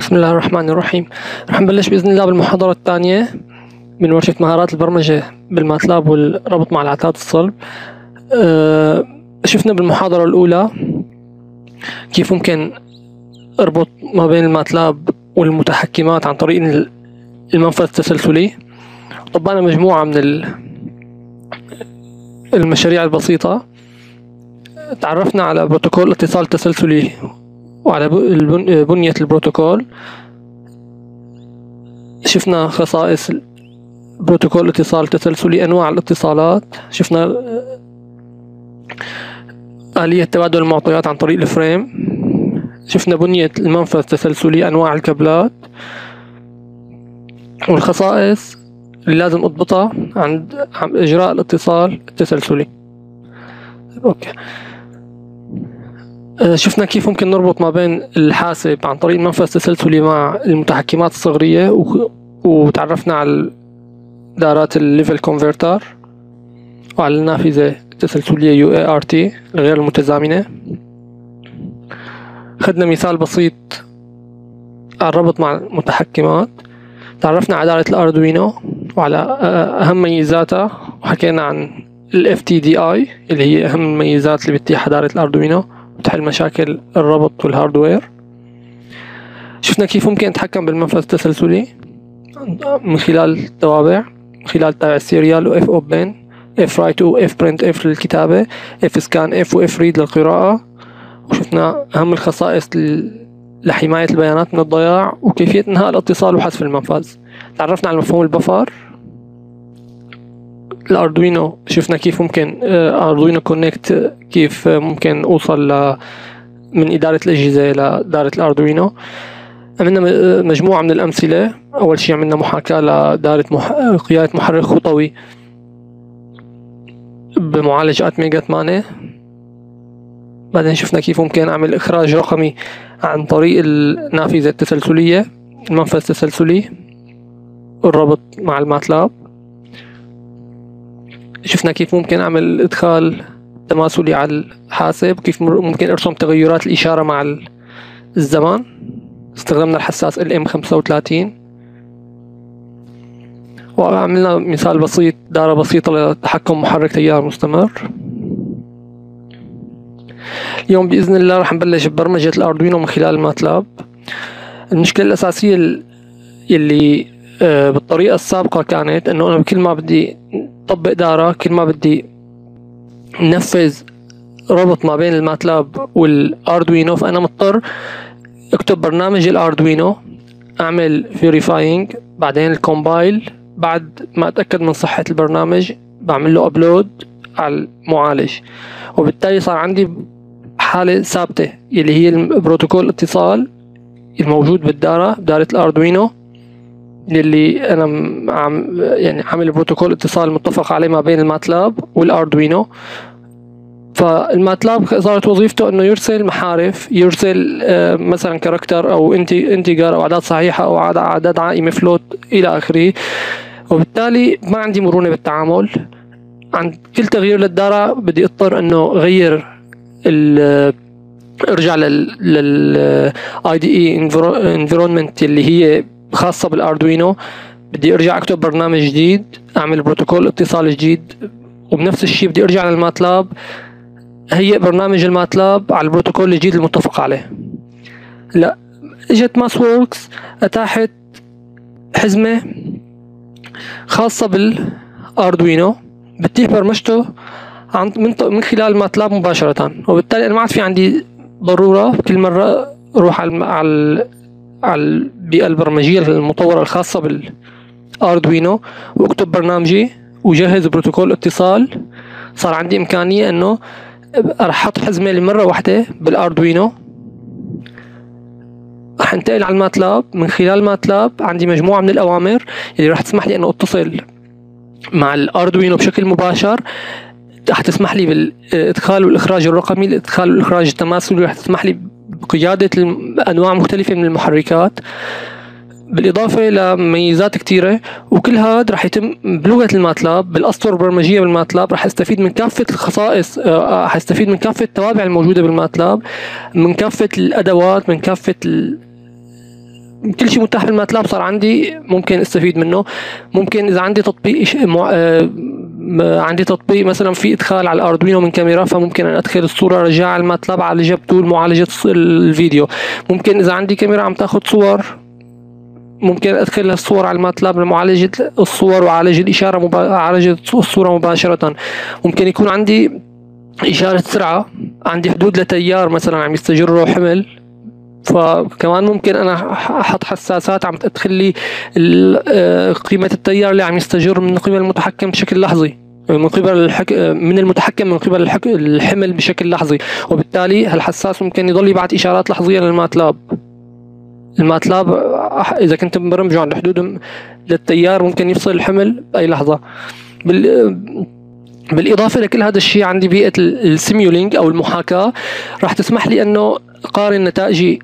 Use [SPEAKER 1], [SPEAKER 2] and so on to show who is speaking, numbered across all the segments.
[SPEAKER 1] بسم الله الرحمن الرحيم. رح نبلش بإذن الله بالمحاضرة الثانية من ورشة مهارات البرمجة بالماتلاب والربط مع العتاد الصلب أه شفنا بالمحاضرة الأولى كيف ممكن أربط ما بين الماتلاب والمتحكمات عن طريق المنفذ التسلسلي. طبقنا مجموعة من المشاريع البسيطة. تعرفنا على بروتوكول اتصال تسلسلي وعلى بنية البروتوكول. شفنا خصائص بروتوكول اتصال تسلسلي أنواع الاتصالات. شفنا آه، آلية تبادل المعطيات عن طريق ال frame. شفنا بنية المنفذ التسلسلي أنواع الكابلات. والخصائص اللي لازم أضبطها عند إجراء الاتصال التسلسلي. okay. شفنا كيف ممكن نربط ما بين الحاسب عن طريق المنفذ التسلسلي مع المتحكمات الصغرية وتعرفنا على دارات ال level converter وعلى النافذة التسلسلية UART الغير المتزامنة. خدنا مثال بسيط على الربط مع المتحكمات. تعرفنا على دارة الأردوينو وعلى آه، أهم ميزاتها وحكينا عن دي اي اللي هي أهم الميزات اللي بتتيحها دارة الأردوينو. تحل مشاكل الربط وال hardware شفنا كيف ممكن نتحكم بالمنفذ التسلسلي من خلال التوابع من خلال تابع ال serial و fopen fwrite و fprintf للكتابة fscanf و fread للقراءة. وشفنا أهم الخصائص لحماية البيانات من الضياع وكيفية إنهاء الاتصال وحذف المنفذ. تعرفنا على مفهوم ال buffer؟ الأردوينو شفنا كيف ممكن اردوينو آه، connect كيف ممكن أوصل من إدارة الأجهزة لدارة الأردوينو. عملنا مجموعة من الأمثلة. أول شيء عملنا محاكاة لدارة مح... قيادة محرك خطوي بمعالج ميجا 8 بعدين شفنا كيف ممكن أعمل إخراج رقمي عن طريق النافذة التسلسلية المنفذ التسلسلي والربط مع الماتلاب. شفنا كيف ممكن أعمل إدخال تماثلي على الحاسب كيف ممكن أرسم تغيرات الإشارة مع الزمان. استخدمنا الحساس ال ام 35 وعملنا مثال بسيط دارة بسيطة لتحكم محرك تيار مستمر. اليوم بإذن الله رح نبلش ببرمجة الأردوينو من خلال الماتلاب المشكلة الأساسية اللي آه، بالطريقة السابقة كانت إنه أنا كل ما بدي طبق دارة كل ما بدي نفذ ربط ما بين الماتلاب والأردوينو فأنا مضطر أكتب برنامج الأردوينو أعمل verifying بعدين ال compile بعد ما أتأكد من صحة البرنامج بعمل له upload على المعالج. وبالتالي صار عندي حالة ثابتة اللي هي البروتوكول اتصال الموجود بالدارة دارة الأردوينو. يلي أنا عم يعني عامل بروتوكول اتصال متفق عليه ما بين الماتلاب والأردوينو. فالماتلاب صارت وظيفته إنه يرسل محارف يرسل آه، مثلا character أو integer أو أعداد صحيحة أو اعداد عائمة float إلى آخره. وبالتالي ما عندي مرونة بالتعامل. عند كل تغيير للدارة بدي أضطر إنه غير ال أرجع لل لل IDE environment اللي هي خاصة بالأردوينو. بدي أرجع أكتب برنامج جديد أعمل بروتوكول اتصال جديد. وبنفس الشيء بدي أرجع للماتلاب. هيئ برنامج الماتلاب على البروتوكول الجديد المتفق عليه. لا إجت MathWorks أتاحت حزمة خاصة بالأردوينو. بتيح برمجته عن من من خلال ماتلاب مباشرة. وبالتالي أنا ما عاد في عندي ضرورة كل مرة أروح على على البيئة البرمجية المطورة الخاصة بالأردوينو. واكتب برنامجي وجهز بروتوكول اتصال. صار عندي إمكانية إنه راح أحط حزمة لمرة واحدة بالأردوينو. راح انتقل على الماتلاب. من خلال الماتلاب عندي مجموعة من الأوامر اللي راح تسمح لي إنه أتصل مع الأردوينو بشكل مباشر. راح تسمح لي بالإدخال والإخراج الرقمي الإدخال والإخراج التماثلي راح تسمح لي بقيادة أنواع مختلفة من المحركات بالإضافة لميزات كتيرة وكل هذا رح يتم بلغة الماتلاب بالأسطر البرمجية بالماتلاب رح استفيد من كافة الخصائص آه، رح استفيد من كافة التوابع الموجودة بالماتلاب من كافة الأدوات من كافة كل شيء متاح بالماتلاب صار عندي ممكن استفيد منه. ممكن إذا عندي تطبيق آه، عندي تطبيق مثلا في إدخال على الاردوينو من كاميرا فممكن أن أدخل الصورة رجع على الماتلاب على جب تول معالجة الفيديو. ممكن إذا عندي كاميرا عم تاخذ صور ممكن أدخل الصور على الماتلاب لمعالجة الصور وعالج الإشارة مبا... الصورة مباشرة. ممكن يكون عندي إشارة سرعة عندي حدود لتيار مثلا عم يستجره حمل. فكمان ممكن أنا أحط حساسات عم تدخل لي آه، قيمة التيار اللي عم يستجر من قبل المتحكم بشكل لحظي. من قبل الحك... من المتحكم من قبل الحك... الحمل بشكل لحظي. وبالتالي هالحساس ممكن يضل يبعث إشارات لحظية للماتلاب. الماتلاب إذا كنت مبرمجه عند حدود للتيار ممكن يفصل الحمل بأي لحظة. بال... بالإضافة لكل هذا الشيء عندي بيئة السيميولينج أو المحاكاة. راح تسمح لي أنه أقارن نتائجي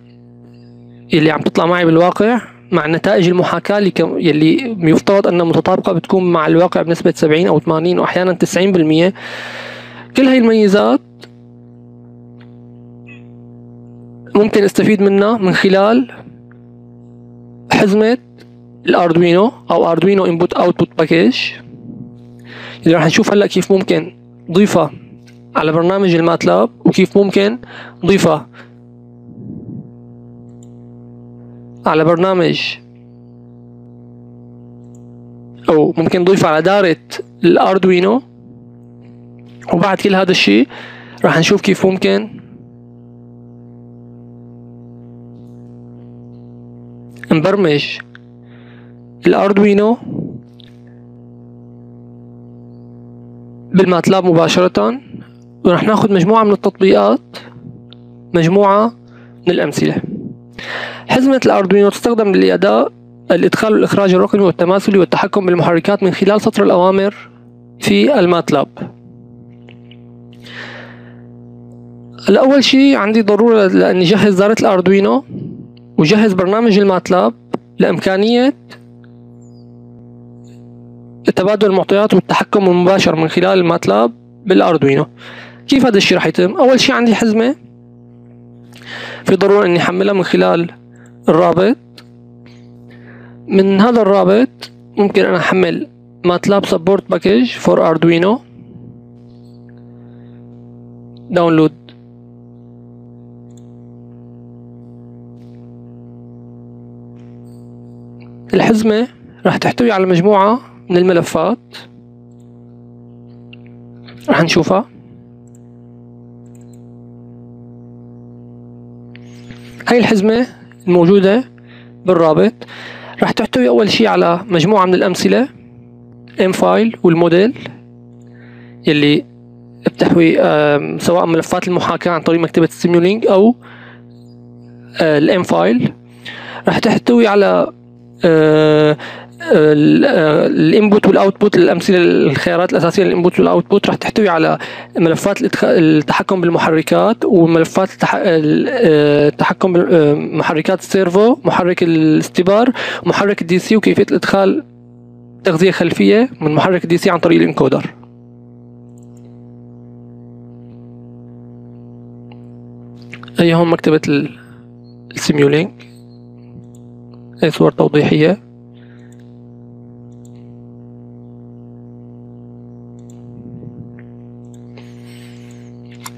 [SPEAKER 1] اللي عم تطلع معي بالواقع مع نتائج المحاكاة اللي كم يلي يفترض أنها متطابقة بتكون مع الواقع بنسبة 70 أو 80 وأحيانا 90% كل هاي الميزات ممكن أستفيد منها من خلال حزمة الأردوينو أو Arduino input output package اللي راح نشوف هلأ كيف ممكن نضيفها على برنامج الماتلاب وكيف ممكن نضيفها على برنامج. أو ممكن نضيفها على دارة الاردوينو وبعد كل هذا الشيء راح نشوف كيف ممكن. نبرمج الاردوينو بالماتلاب مباشرة. ورح ناخذ مجموعة من التطبيقات مجموعة من الأمثلة. حزمة الأردوينو تستخدم لأداء الإدخال والإخراج الرقمي والتماثلي والتحكم بالمحركات من خلال سطر الأوامر في الماتلاب الأول شيء عندي ضرورة لأني جهز دارة الأردوينو وجهز برنامج الماتلاب لإمكانية تبادل المعطيات والتحكم المباشر من خلال الماتلاب بالأردوينو كيف هذا الشيء راح يتم؟ أول شيء عندي حزمة في ضرورة إني أحملها من خلال الرابط. من هذا الرابط ممكن أنا أحمل MATLAB support package for Arduino داونلود الحزمة راح تحتوي على مجموعة من الملفات. راح نشوفها. هاي الحزمة الموجودة بالرابط. راح تحتوي أول شي على مجموعة من الأمثلة M-file وال model يلي بتحوي سواء ملفات المحاكاة عن طريق مكتبة ال Simulink أو ال M-file راح تحتوي على آه، ال input وال output الأمثلة الخيارات الأساسية لل input وال output راح تحتوي على ملفات التحكم بالمحركات وملفات التحكم بمحركات ال servo محرك ال stepper محرك ال DC وكيفية الإدخال تغذية خلفية من محرك ال DC عن طريق ال encoder. هي هون مكتبه ال Simulink؟ هي صور توضيحية؟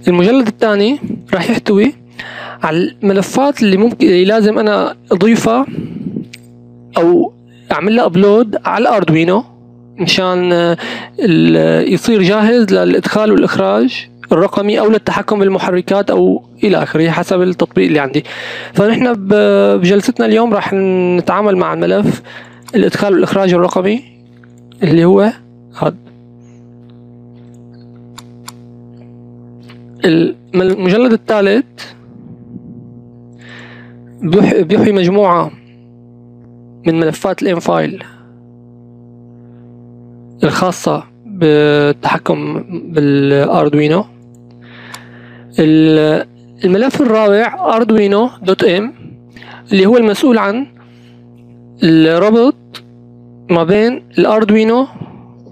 [SPEAKER 1] المجلد الثاني راح يحتوي على الملفات اللي ممكن اللي لازم أنا أضيفها أو أعمل لها upload على الاردوينو مشان آه، يصير جاهز للإدخال والإخراج الرقمي أو للتحكم بالمحركات أو إلى آخره حسب التطبيق اللي عندي. فنحن بجلستنا اليوم راح نتعامل مع الملف الإدخال والإخراج الرقمي اللي هو هذا المجلد الثالث بيحوي مجموعة من ملفات ال M-file الخاصة بالتحكم بالأردوينو. الملف الرابع Arduino dot m اللي هو المسؤول عن الربط ما بين الأردوينو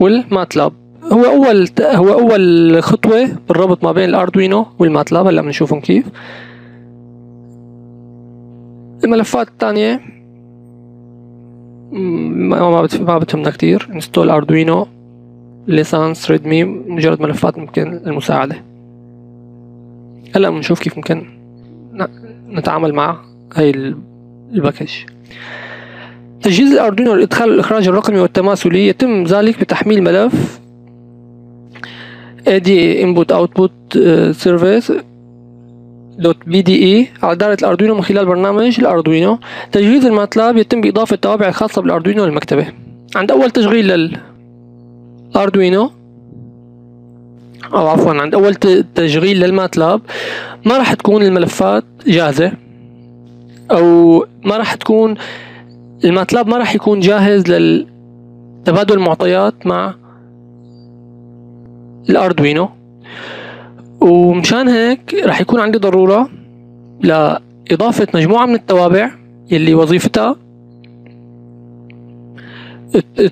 [SPEAKER 1] والماتلاب. هو أول هو أول خطوة بالربط ما بين الأردوينو والماتلاب هلأ بنشوفهم كيف. الملفات الثانية ما ما بتهمنا كتير. install Arduino license readme مجرد ملفات ممكن المساعدة. هلأ بنشوف كيف ممكن نتعامل مع هاي ال package. تجهيز الأردوينو لإدخال الإخراج الرقمي والتماثلي يتم ذلك بتحميل ملف AD Input Output Service دوت بي دي اي على دائرة الأردوينو من خلال برنامج الأردوينو. تجهيز الماتلاب يتم بإضافة التوابع الخاصة بالأردوينو للمكتبة. عند أول تشغيل للأردوينو أو عفوا عند أول تشغيل للماتلاب ما راح تكون الملفات جاهزة. أو ما راح تكون الماتلاب ما راح يكون جاهز لتبادل المعطيات مع الأردوينو ومشان هيك راح يكون عندي ضرورة لإضافة مجموعة من التوابع يلي وظيفتها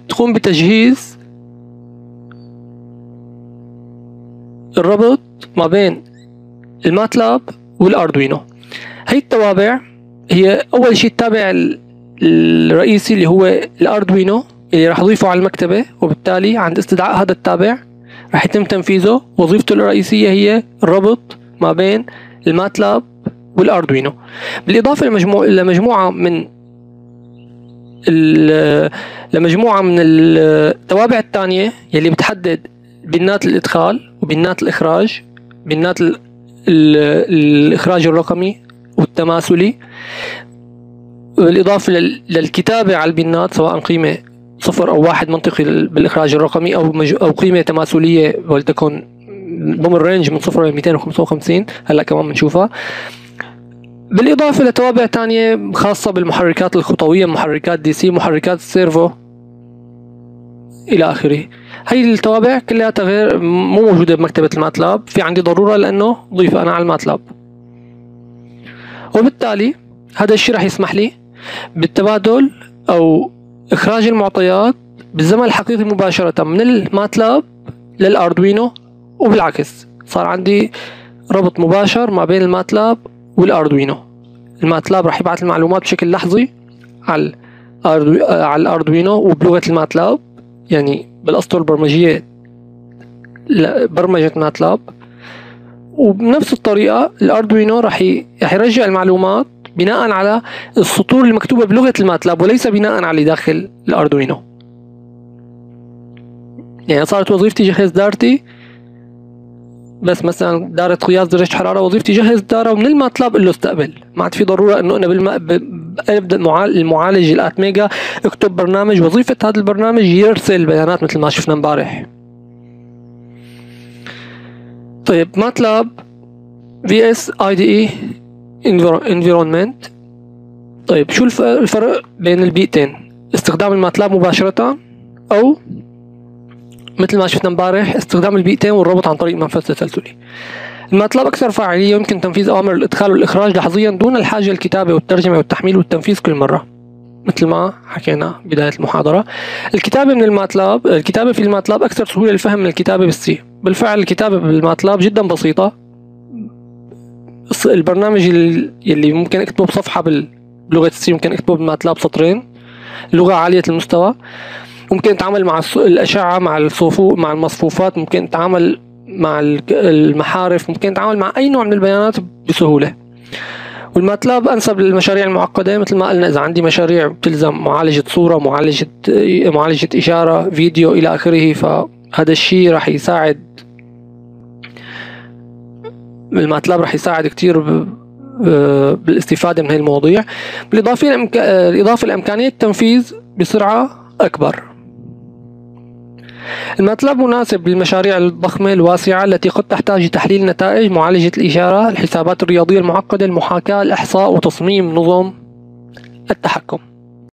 [SPEAKER 1] تقوم بتجهيز الربط ما بين ال MATLAB وال Arduino هي التوابع هي أول شيء التابع الرئيسي اللي هو ال Arduino اللي راح أضيفه على المكتبة وبالتالي عند استدعاء هذا التابع يتم تنفيذه وظيفته الرئيسية هي الربط ما بين ال MATLAB وال Arduino. بالإضافة لمجموعة لمجموعة من لمجموعة من التوابع الثانية يلي بتحدد بنات الإدخال وبنات الإخراج بنات الإخراج الرقمي والتماثلي. بالإضافة للكتابة على البنات سواء قيمة صفر أو واحد منطقي بالإخراج الرقمي أو أو قيمة تماثلية ولتكن ضمن range من صفر ل 255 هلأ كمان بنشوفها. بالإضافة لتوابع تانية خاصة بالمحركات الخطوية محركات DC محركات servo إلى آخره. هاي التوابع كلها غير مو موجودة بمكتبة الماتلاب. في عندي ضرورة لأنه ضيفها أنا على الماتلاب. وبالتالي هذا الشيء راح يسمح لي بالتبادل أو إخراج المعطيات بالزمن الحقيقي مباشرة من الماتلاب للأردوينو وبالعكس. صار عندي ربط مباشر ما بين الماتلاب والأردوينو. الماتلاب راح يبعث المعلومات بشكل لحظي على على الأردوينو وبلغة الماتلاب يعني بالأسطر البرمجية برمجة ماتلاب وبنفس الطريقة الأردوينو راح يرجع المعلومات بناء على السطور المكتوبة بلغة الماتلاب وليس بناء على داخل الأردوينو. يعني صارت وظيفتي جهز دارتي بس مثلا دارة قياس درجة حرارة وظيفتي جهز دارة ومن الماتلاب له استقبل. ما عاد في ضرورة إنه أنا بالقلب المعالج الأتميجا أكتب برنامج. وظيفة هذا البرنامج يرسل بيانات مثل ما شفنا امبارح. طيب MATLAB vs IDE environment. طيب شو الفرق بين البيئتين؟ استخدام ال MATLAB مباشرة أو مثل ما شفنا امبارح استخدام البيئتين والربط عن طريق منفذ تسلسلي. ال MATLAB أكثر فاعلية يمكن تنفيذ أوامر الإدخال والإخراج لحظيا دون الحاجة للكتابة والترجمة والتحميل والتنفيذ كل مرة مثل ما حكينا بداية المحاضرة. الكتابة من الماتلاب الكتابة في الماتلاب أكثر سهولة للفهم من الكتابة بالسي. بالفعل الكتابة بالماتلاب جدا بسيطة. البرنامج اللي ممكن اكتبه بصفحة بلغة السي ممكن اكتبه بالماتلاب سطرين لغة عالية المستوى. ممكن نتعامل مع الأشعة مع الصفوف مع المصفوفات. ممكن نتعامل مع المحارف. ممكن نتعامل مع أي نوع من البيانات بسهولة. والماتلاب أنسب للمشاريع المعقدة مثل ما قلنا إذا عندي مشاريع بتلزم معالجة صورة معالجة معالجة إشارة فيديو إلى آخره فهذا الشيء راح يساعد الماتلاب راح يساعد كتير بالاستفادة من هذه المواضيع. بالإضافة الإضافة لإمكانية التنفيذ بسرعة أكبر. الماتلاب مناسب للمشاريع الضخمة الواسعة التي قد تحتاج لتحليل نتائج معالجة الإشارة الحسابات الرياضية المعقدة المحاكاة الإحصاء وتصميم نظم التحكم.